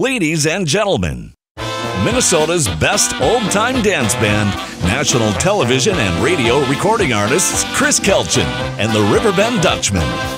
Ladies and gentlemen, Minnesota's best old time dance band, national television and radio recording artists Kris Kelchin and the Riverbend Dutchmen.